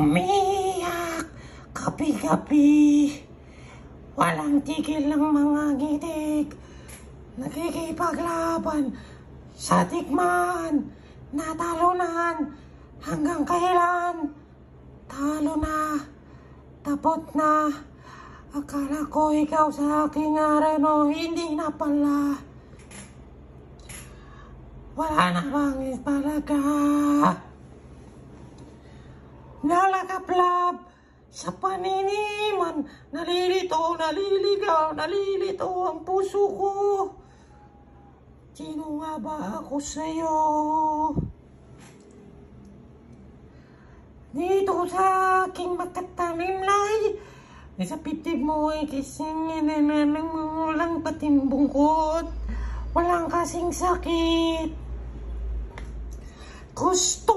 Umiyak, kapi-kapi. Walang tigil ng mga ngitik. Nakikipaglaban sa tikman. Natalunan hanggang kailan. Talo na, tapot na. Akala ko ikaw sa aking areno, hindi na pala. Wala na bang talaga. Nalakaplab sa paniniman, nalilito, naliligaw, nalilito ang puso ko. Sino nga ba ako sa'yo? Dito sa aking makatanim lay, sa pitib mo ay kasing inananang walang patimbungkot, walang kasing sakit. Gusto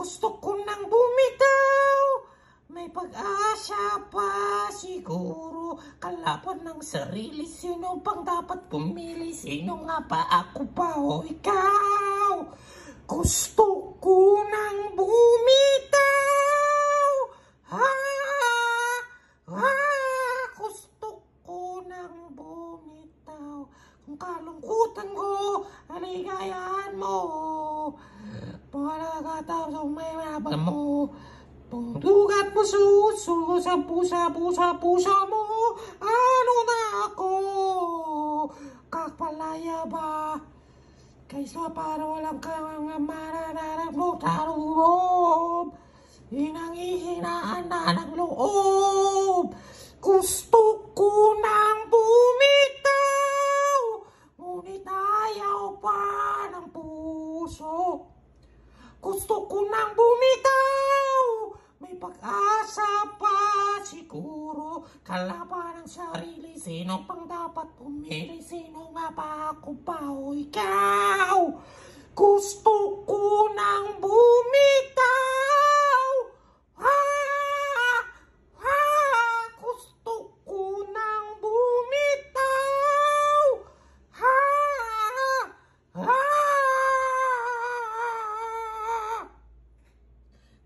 Gusto ko nang bumitaw, may pag-asa pa siguro. Kalaban ng sarili, sino pang dapat pumili? Sino nga ba ako pa o ikaw? Gusto ko nang bumitaw. Ha? Ha? Gusto ko nang bumitaw. Kung kalungkutan ko, aligayahan mo. Pagkakataw sa may mabang mo. Pagdugat mo suso sa pusa, pusa, pusa mo. Ano na ako? Kakpalaya ba? Kaysa para walang kang maranaran mo sa loob. Hinangihinaan na ng loob. Gusto Gusto ko nang bumitaw. May pag-asa pa siguro. Kalaban ng sarili. Sino pang dapat pumili? Sino nga ba ako pa o ikaw? Gusto ko nang bumitaw. Ha? Ha? Gusto ko nang bumitaw. Ha? Ha?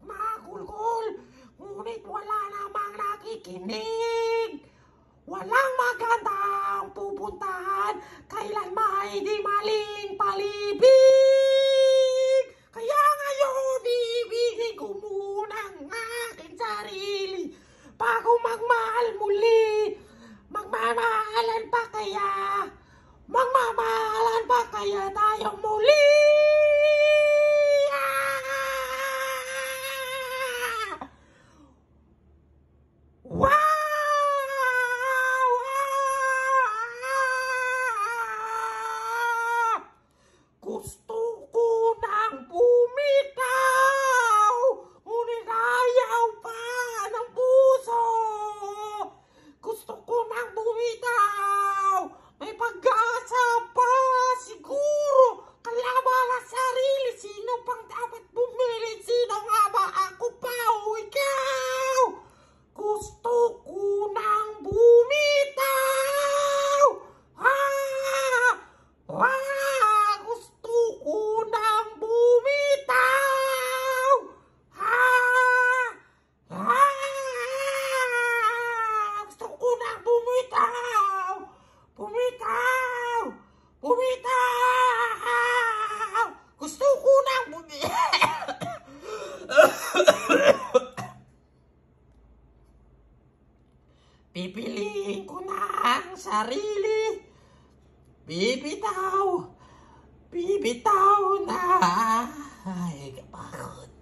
Makulkol, ngunit wala namang nakikinig. Walang magandang pupuntahan, kailan may di maling palibig. Kaya ngayon, ibigin ko muna ang aking sarili bago magmahal muli. Magmamahalan pa kaya? Magmamahalan pa kaya tayo muli? Ah! Wow! Ah! Gusto ko nang bumitaw, ngunit ayaw pa ng puso. Gusto ko nang bumitaw, may pag-asa pa siguro. Kalaban ang sarili, sino pang dapat bumili? Sino nga ba ako pa o ikaw? Gusto ko nang bumitaw. Ah! Ah! Gusto ko nang bumitaw. Ah! Ah! Gusto ko nang bumitaw. Bumitaw. Bumitaw. Gusto ko nang bumitaw. Pipiliin ko na ang sarili. Bibitaw. Bibitaw na. Ay, kapagod.